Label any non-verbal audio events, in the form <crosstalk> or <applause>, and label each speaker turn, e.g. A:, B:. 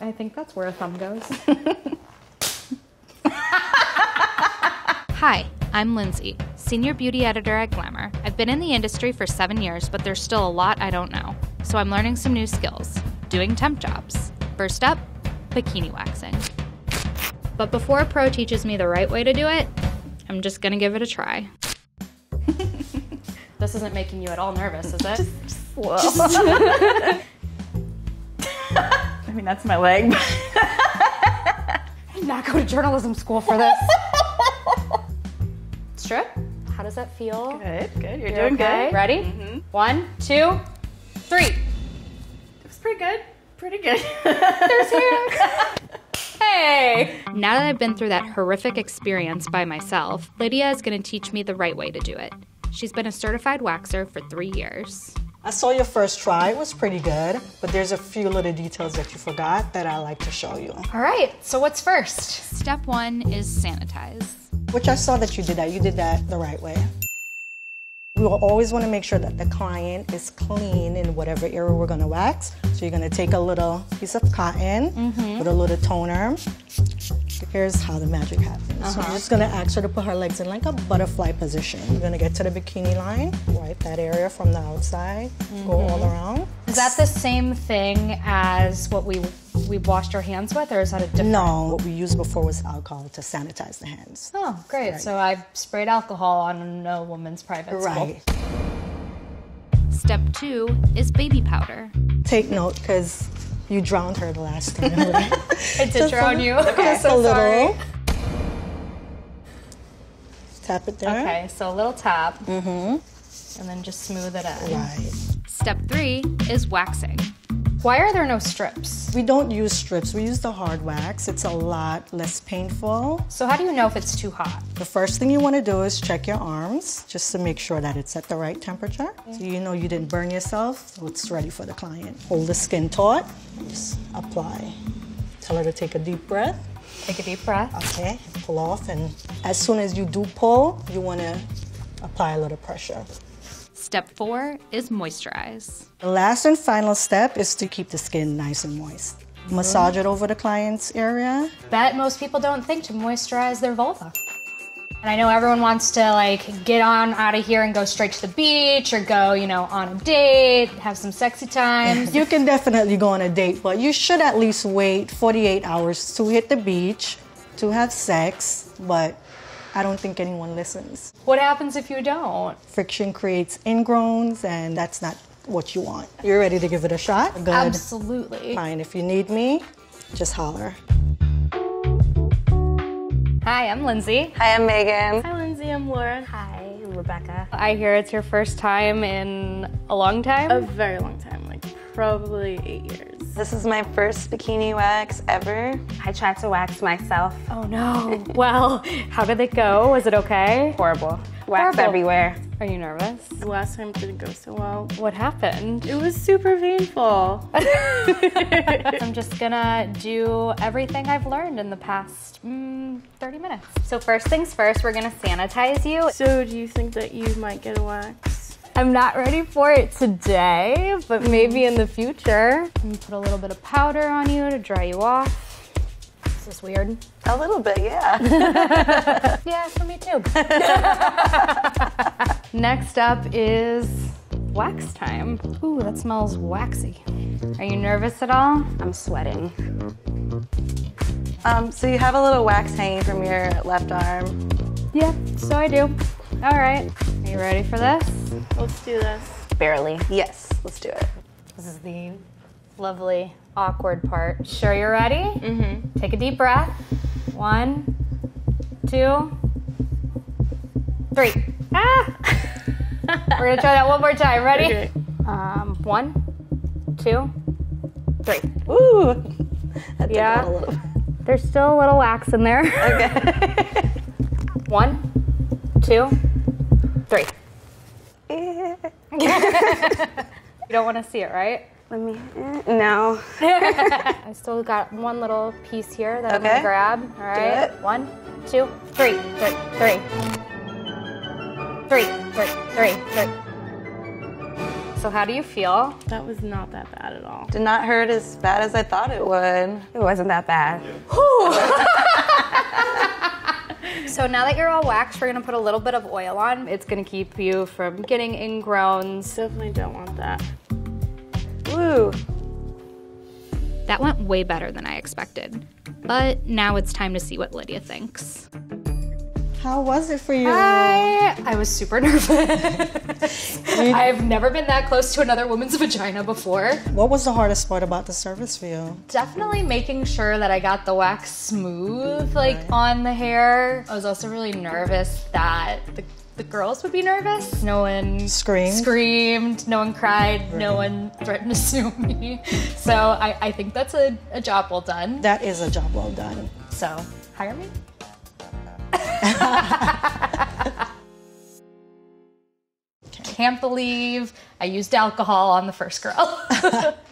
A: I think that's where a thumb goes. <laughs>
B: Hi, I'm Lindsay, Senior Beauty Editor at Glamour. I've been in the industry for seven years, but there's still a lot I don't know. So I'm learning some new skills, doing temp jobs. First up, bikini waxing. But before a pro teaches me the right way to do it, I'm just gonna give it a try. <laughs>
A: this isn't making you at all nervous, is it?
C: Whoa. I <laughs> mean, that's my leg.
A: I did not go to journalism school for this. <laughs> Strip. How does that feel?
C: Good, good. You're,
A: You're
C: doing
A: okay?
C: good.
A: Ready? Mm-hmm. One, two, three.
C: It was pretty good. Pretty good. <laughs>
A: There's hair. <laughs> hey.
B: Now that I've been through that horrific experience by myself, Lydia is gonna teach me the right way to do it. She's been a certified waxer for three years.
D: I saw your first try, it was pretty good, but there's a few little details that you forgot that I like to show you.
A: All right. So what's first?
B: Step one is sanitize.
D: Which I saw that you did that, you did that the right way. We will always want to make sure that the client is clean in whatever area we're going to wax. So you're going to take a little piece of cotton mm-hmm. with a little toner. Here's how the magic happens. So uh-huh. I'm just going to ask her to put her legs in like a butterfly position. You're going to get to the bikini line, wipe that area from the outside, go mm-hmm. all around.
A: Is that the same thing as what we we washed our hands with, or is that a different?
D: No, what we used before was alcohol to sanitize the hands.
A: Oh, great. So I sprayed alcohol on a woman's private school.
D: Right.
B: Step two is baby powder.
D: Take note because you drowned her the last time. <laughs>
A: I did drown you.
D: Just a
A: so
D: little.
A: sorry.
D: Tap it there.
A: Okay, so a little tap. Mm-hmm. And then just smooth it out.
D: Right.
B: Step three is waxing.
A: Why are there no strips?
D: We don't use strips. We use the hard wax. It's a lot less painful.
A: So how do you know if it's too hot?
D: The first thing you want to do is check your arms just to make sure that it's at the right temperature. So you know you didn't burn yourself, so it's ready for the client. Hold the skin taut. Just apply. Tell her to take a deep breath.
A: Take a deep breath.
D: Okay, pull off, and as soon as you do pull, you want to apply a little pressure.
B: Step four is moisturize.
D: The last and final step is to keep the skin nice and moist. Massage it over the client's area.
A: Bet most people don't think to moisturize their vulva. And I know everyone wants to like get on out of here and go straight to the beach or go, you know, on a date, have some sexy times.
D: You can definitely go on a date, but you should at least wait 48 hours to hit the beach, to have sex, but I don't think anyone listens.
A: what happens if you don't?
D: Friction creates ingrowns, and that's not what you want. You're ready to give it a shot? Good.
A: Absolutely.
D: Fine. If you need me, just holler.
A: Hi, I'm Lindsay.
E: Hi, I'm Megan.
C: Hi, Lindsay. I'm Laura.
E: Hi, I'm Rebecca.
A: I hear it's your first time in a long time.
C: A very long time, like probably eight years.
E: This is my first bikini wax ever. I tried to wax myself.
A: oh no. well, how did it go? Was it okay?
E: Horrible. Wax
A: Horrible.
E: everywhere.
A: Are you nervous?
C: The last time didn't go so well.
A: What happened?
C: It was super painful. <laughs>
A: I'm just gonna do everything I've learned in the past mm, 30 minutes. So first things first, we're gonna sanitize you.
C: so, do you think that you might get a wax?
A: I'm not ready for it today, but maybe in the future. I'm put a little bit of powder on you to dry you off. Is this weird?
E: A little bit, yeah. <laughs>
A: Yeah, for me too. <laughs> Next up is wax time. Ooh, that smells waxy. Are you nervous at all?
E: I'm sweating. Um, so you have a little wax hanging from your left arm.
A: Yeah, so I do. All right, are you ready for this?
C: Let's do this.
E: Barely. Yes, let's do it.
A: This is the lovely, awkward part. Sure you're ready? Mm-hmm. Take a deep breath. One, two, three. Ah! <laughs> We're gonna try that one more time. Ready?
C: Okay.
A: Um, one, two, three.
E: Ooh. That took
A: Yeah.
E: a little.
A: There's still a little wax in there.
E: Okay. <laughs>
A: One, two, three. <laughs> You don't want to see it, right?
E: Let me. eh, No. <laughs>
A: I still got one little piece here that I'm gonna grab. All right.
E: it.
A: One, two, three, three, three. Three, three, three, three. So how do you feel?
C: That was not that bad at all.
E: Did not hurt as bad as I thought it would. It wasn't that bad. <laughs>
A: So now that you're all waxed, we're gonna put a little bit of oil on. It's gonna keep you from getting ingrowns.
C: Definitely don't want that.
E: Woo.
B: That went way better than I expected. But now it's time to see what Lydia thinks.
D: How was it for you?
A: I, I was super <laughs> nervous. I've never been that close to another woman's <laughs> vagina before.
D: What was the hardest part about the service for you?
A: Definitely making sure that I got the wax smooth, like on the hair. I was also really nervous that the, the girls would be nervous. No one
D: Screamed?
A: screamed, no one cried, no one threatened to <laughs> sue me. So I, I think that's a, a job well done.
D: That is a job well done.
A: So hire me. I can't believe I used alcohol on the first girl. <laughs>